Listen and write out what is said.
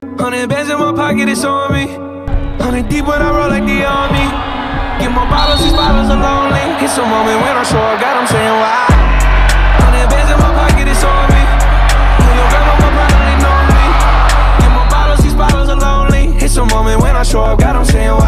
Hundred bands in my pocket, it's on me. Hundred deep when I roll like the army. Get more bottles, these bottles are lonely. It's a moment when I show up, God, I'm saying why. Hundred bands in my pocket, it's on me. Your grandma know me. Get bottles, these bottles are lonely. Hit some moment when I show up, God, I'm saying why.